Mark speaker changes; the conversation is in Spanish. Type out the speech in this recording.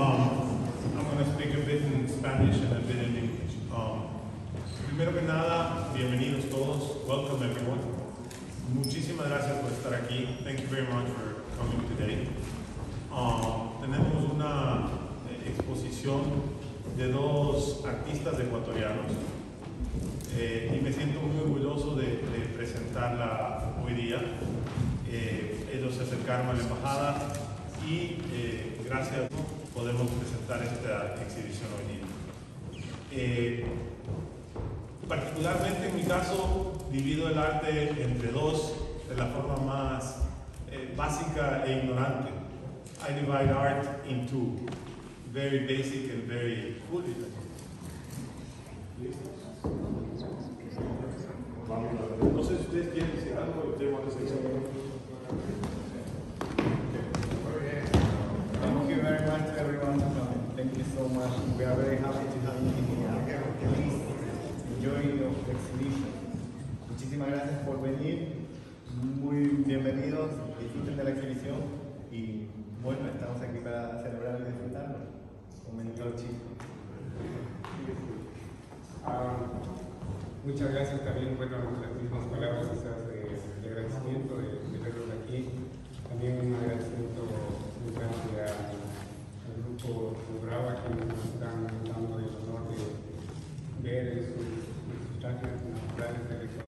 Speaker 1: Um, I'm going to speak a bit in Spanish and a bit in English. Um, primero que nada, bienvenidos todos. Welcome everyone. Muchísimas gracias por estar aquí. Thank you very much for coming today. Um, tenemos una eh, exposición de dos artistas ecuatorianos eh, y me siento muy orgulloso de, de presentarla hoy día. Eh, ellos se acercaron a la embajada y eh, gracias podemos presentar esta exhibición hoy día. Eh, particularmente en mi caso divido el arte entre dos de la forma más eh, básica e ignorante. I divide art into very basic and very foolish.
Speaker 2: No sé si ustedes quieren decir algo, ustedes van a decir algo.
Speaker 3: Thank you very much to everyone for coming. Thank you so much. We are very happy to have you here. Please enjoy your exhibition. Muchísimas gracias por venir. Muy bienvenidos. Disfruten de la exhibición. Y bueno, estamos aquí para celebrar y disfrutarlo. Comentario chico.
Speaker 4: Ah, muchas gracias también, bueno, las mismas palabras quizás de, de, programa que nos están dando el honor de ver en sus, en sus naturales